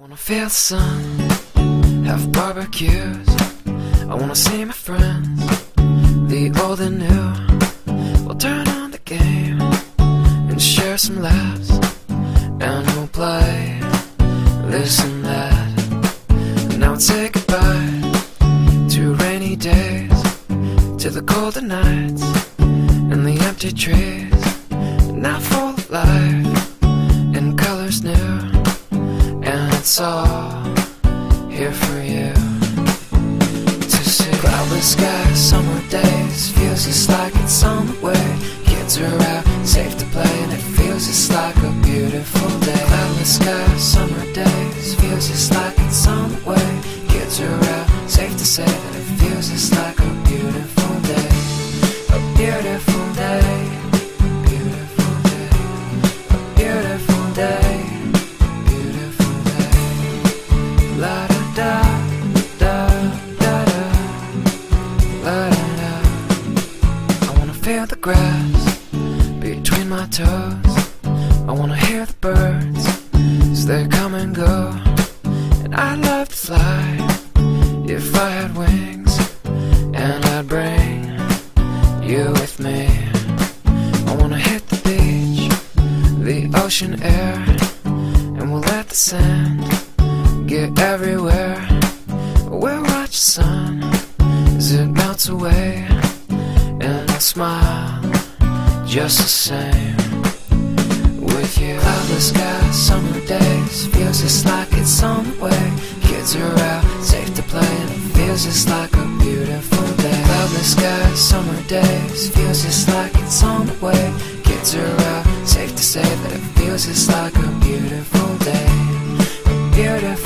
wanna feel the sun, have barbecues. I wanna see my friends, the old and new. We'll turn on the game and share some laughs, and we'll play this and that. Now we'll say goodbye to rainy days, to the colder nights and the empty trees. Now full of life and colors new, it's all here for you to see. Cloudless skies, summer days, feels just like it's on the way. Kids are out, safe to play, and it feels just like a beautiful day. Cloudless skies, summer days, feels just like it's on the way. Kids are out, safe to say that it feels just like a beautiful ocean air, and we'll let the sand get everywhere. We'll watch the sun as it melts away, and I'll smile just the same with you. Cloudless sky, summer days, feels just like it's on the way. Kids are out, safe to play, and it feels just like a beautiful day. Cloudless sky, summer days, feels just like it's on the way. Kids are out, safe to say that it feels just like a beautiful day. A beautiful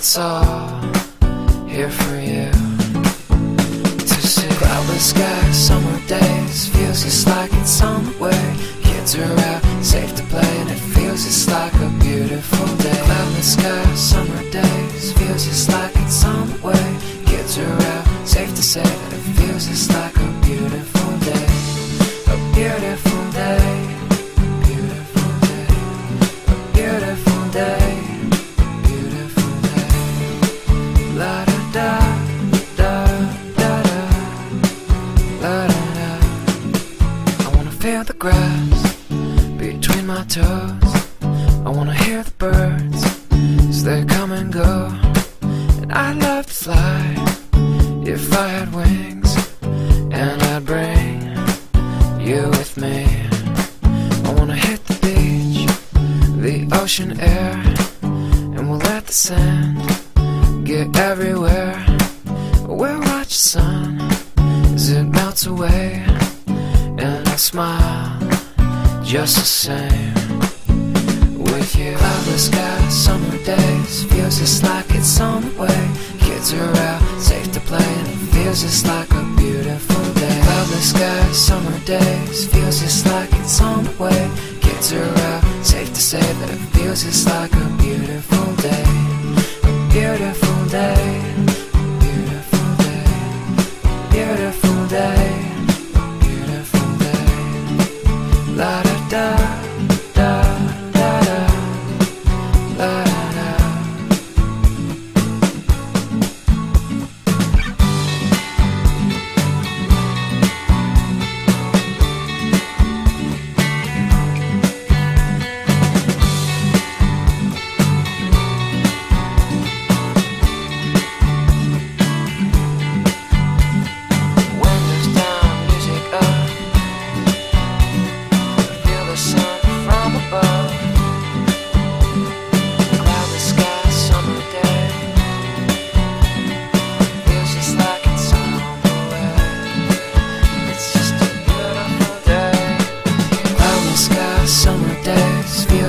it's all here for you to see. Cloudless sky, summer days, feels just like it's way. Kids are out, safe to play, and it feels just like a beautiful day. Cloudless sky, summer days, feels just like it's way. Kids are out, safe to say that it feels just like toes. I wanna hear the birds as they come and go. And I'd love to fly if I had wings, and I'd bring you with me. I wanna hit the beach, the ocean air, and we'll let the sand get everywhere. We'll watch the sun as it melts away, and I'll smile just the same with you. Cloudless skies, summer days, feels just like it's on the way. Kids are out, safe to play, and it feels just like a beautiful day. Cloudless skies, summer days, feels just like it's on the way. Kids are out, safe to say that it feels just like a beautiful day. A. Beautiful day.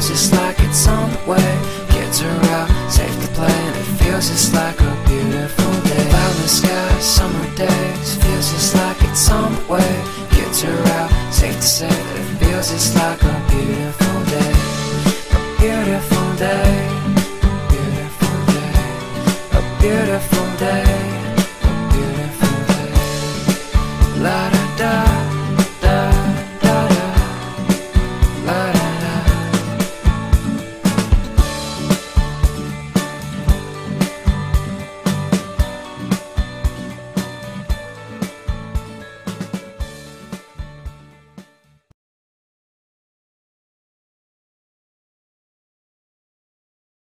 feels just like it's on the way Kids are out, safe to play And it feels just like a beautiful day. Cloudy sky, summer days Feels just like it's on the way Kids are out, safe to say That it feels just like a beautiful